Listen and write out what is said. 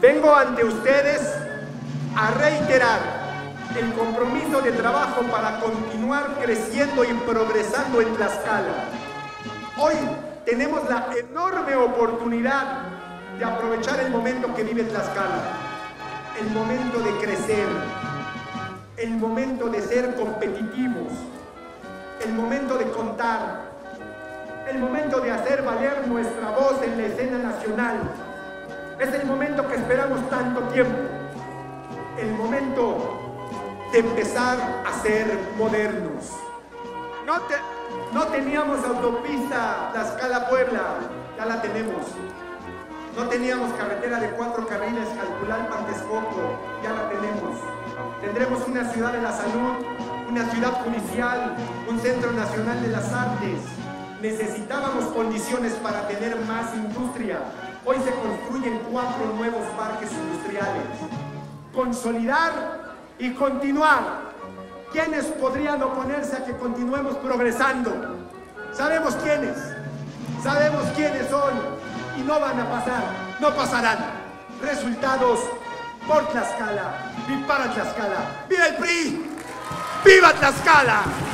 Vengo ante ustedes a reiterar el compromiso de trabajo para continuar creciendo y progresando en Tlaxcala. Hoy tenemos la enorme oportunidad de aprovechar el momento que vive Tlaxcala, el momento de crecer, el momento de ser competitivos, el momento de contar, hacer valer nuestra voz en la escena nacional. Es el momento que esperamos tanto tiempo, el momento de empezar a ser modernos. No, no teníamos autopista Tlaxcala-Puebla, ya la tenemos. No teníamos carretera de cuatro carriles Calcular-Pantescoco, ya la tenemos. Tendremos una ciudad de la salud, una ciudad judicial, un centro nacional de las artes. Necesitábamos condiciones para tener más industria. Hoy se construyen cuatro nuevos parques industriales. Consolidar y continuar. ¿Quiénes podrían oponerse a que continuemos progresando? Sabemos quiénes, sabemos quiénes son y no van a pasar, no pasarán. Resultados por Tlaxcala y para Tlaxcala. ¡Viva el PRI! ¡Viva Tlaxcala!